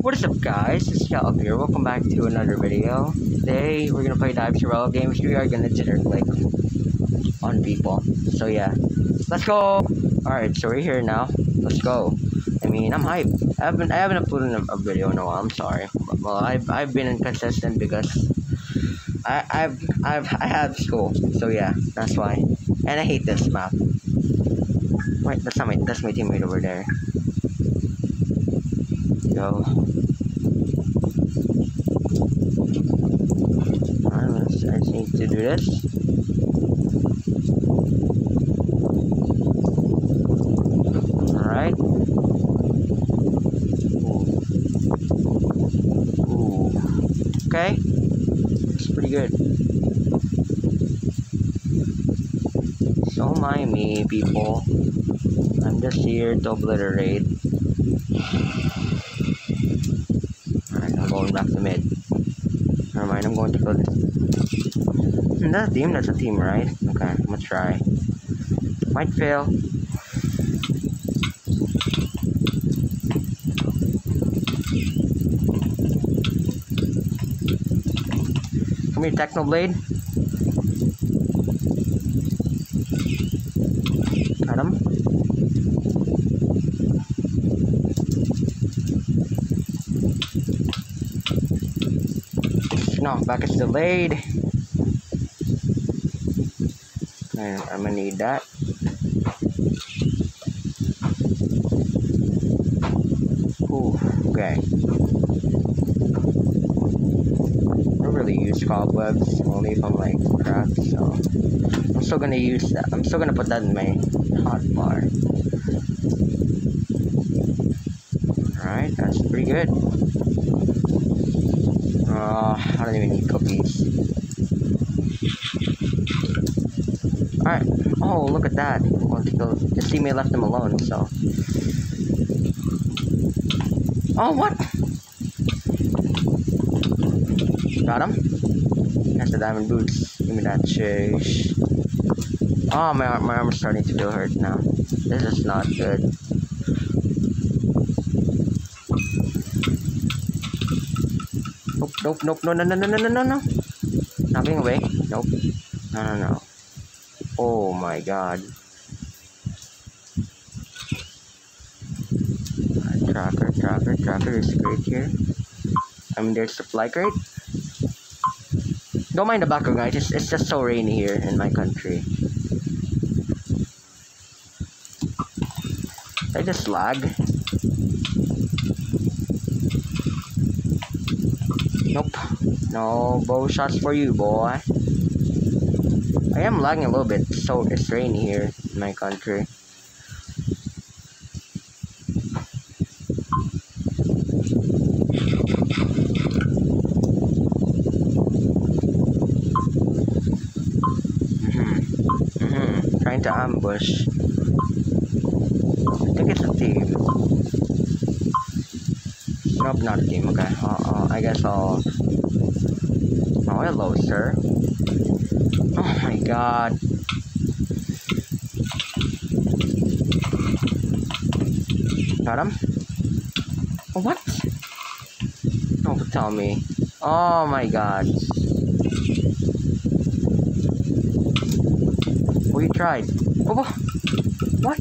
What is up guys, it's Scout here, welcome back to another video. Today, we're gonna play Hive Survival games, we are gonna jitter click on people. So yeah, let's go! Alright, so we're here now, let's go. I mean, I'm hyped. I haven't, I haven't uploaded a, a video in a while, I'm sorry. Well, I've, I've been inconsistent because I, I've, I've, I have school, so yeah, that's why. And I hate this map. Wait, that's not my, that's my teammate over there go. I just need to do this. Alright. Okay. It's pretty good. So mind me, people. I'm just here to obliterate. Going back to mid. Never mind, I'm going to this. Is that a team? That's a team, right? Okay, I'm gonna try. Might fail. Come here, Technoblade. Got him. Knockback is delayed. And I'm gonna need that. Ooh, okay. I don't really use cobwebs, only if I'm like crap, so I'm still gonna use that. I'm still gonna put that in my hot bar. Alright, that's pretty good. Uh, I don't even need cookies. Alright. Oh, look at that. Go. The teammate left him alone, so. Oh, what? Got him? That's the diamond boots. Give me that chase. Oh, my, my arm is starting to feel hurt now. This is not good. Nope, nope, no, no, no, no, no, no, no, no. Nothing away. Nope. No, no, no. Oh my god. Tracker, tracker, tracker is great here. I mean, there's supply crate. Don't mind the background, guys. It's, it's just so rainy here in my country. I just lag. Nope. No bow shots for you, boy. I am lagging a little bit, so it's rainy here in my country. Mm-hmm. Mm-hmm. Trying to ambush. I think it's a team. Nope, not a team. Okay. Uh, I guess I'll. Oh, hello, sir. Oh my god. Got him? Oh, what? Don't tell me. Oh my god. You tried. Oh, what?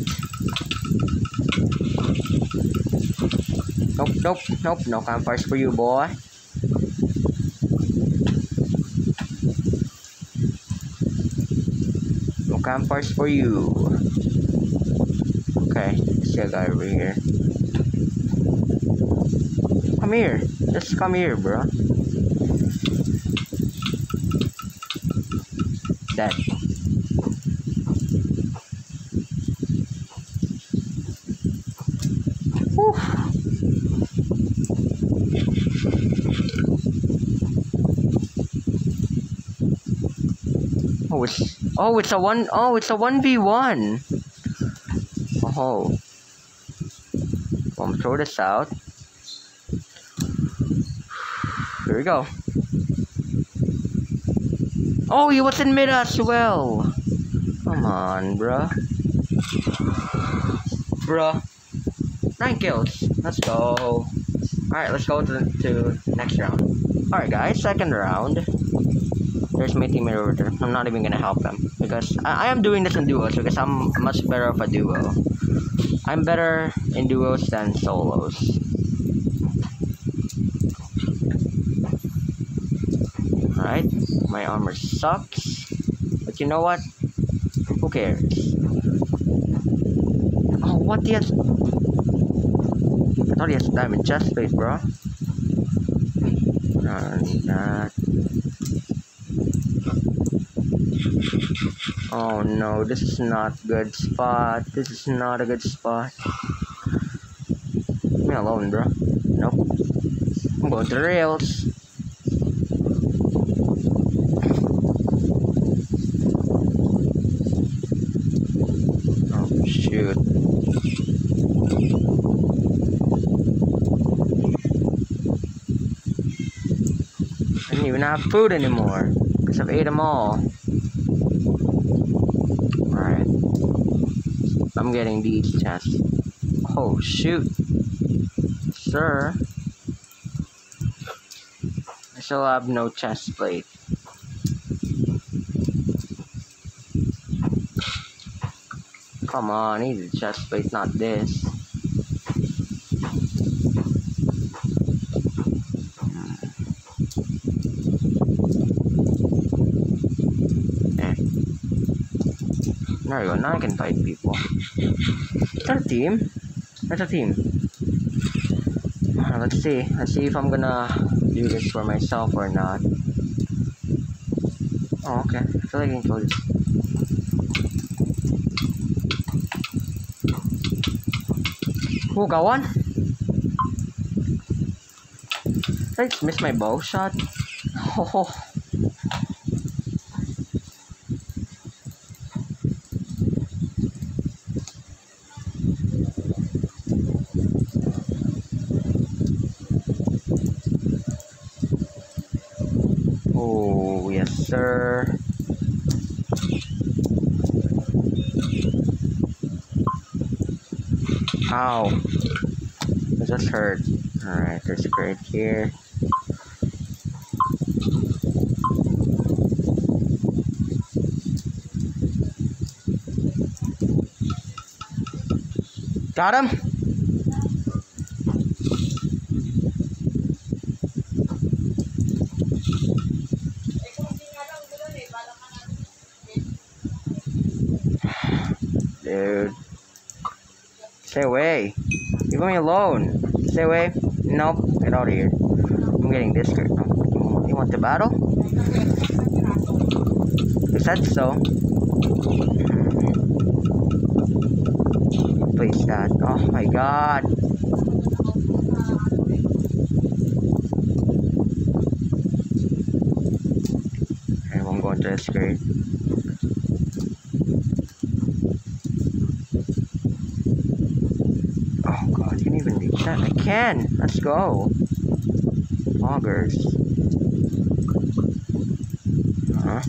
Nope, nope, nope. No campfires for you, boy. Campfires for you. Okay, see a guy over here. Come here. Just come here, bro. Dead. Oh, it's oh, it's a one. Oh, it's a one v one. Oh. Well, throw this out. Here we go. Oh, he was in mid as well. Come on, bruh. Bruh. Nine kills. Let's go. Alright, let's go to the to next round. Alright guys, second round. There's my teammate over there. I'm not even gonna help them. Because I, I am doing this in duos because I'm much better of a duo. I'm better in duos than solos. Alright, my armor sucks. But you know what? Who cares? Oh, what the... I thought he has diamond chest plate, bro. No, that. Oh no, this is not good spot. This is not a good spot. Leave me alone, bro. Nope. I'm going to the rails. Oh shoot. I don't even have food anymore because I've ate them all. Alright. I'm getting these chests. Oh, shoot. Sir. I still have no chest plate. Come on, I need a chest plate, not this. There we go, now I can fight people. That a team? That's a team. Uh, let's see. Let's see if I'm gonna do this for myself or not. Oh, okay. I feel like I can kill this. Oh, got one? Did I just miss my bow shot? Oh. Oh, yes, sir. Ow. It just hurt. Alright, there's a crate here. Got him? Dude. Stay away. Leave me alone. Stay away. Nope. Get out of here. I'm getting this. girl. You want to battle? You said so. Please, that. Oh my god. Okay, I'm going to escape god, can you even reach that? I can! Let's go! Augers. Huh?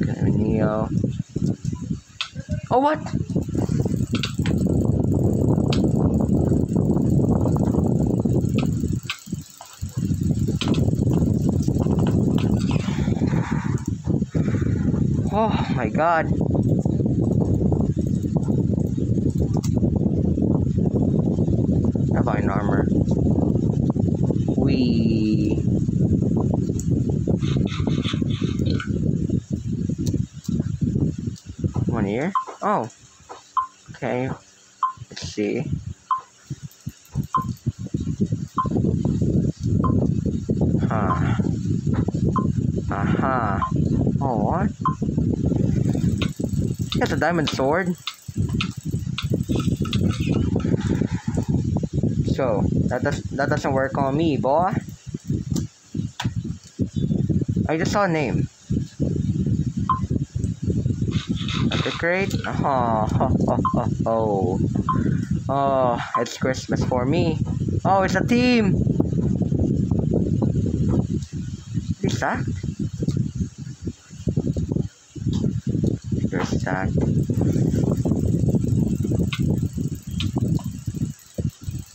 Okay, Neo. Oh, what? Oh my god. Divine armor. We. One here? Oh. Okay. Let's see. Huh. Aha. Oh, what? Has a diamond sword. So that does that doesn't work on me, boy. I just saw a name. the great. Oh, ho, ho, ho, ho. oh, it's Christmas for me. Oh, it's a team. Who's that? Who's that?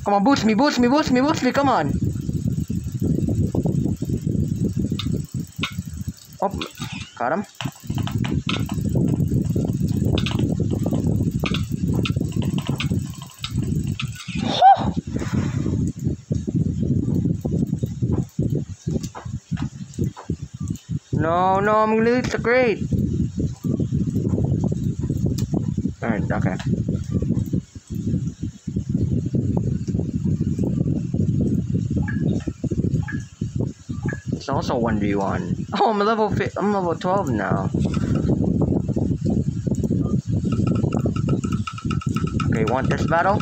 Come on, boost me, boost me, boost me, boost me, come on. Oh, got him. No, no, I'm gonna lose the crate. Alright, okay. It's also 1v1. Oh, I'm level fi I'm level 12 now. Okay, want this battle?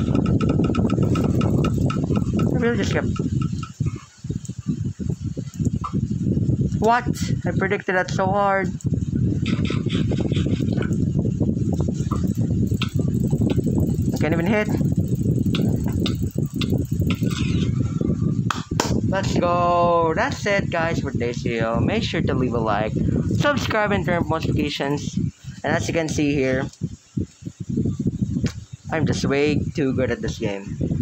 I really just kept... What? I predicted that so hard. I can't even hit. Let's go. That's it, guys, for today's video. Make sure to leave a like, subscribe, and turn on notifications. And as you can see here, I'm just way too good at this game.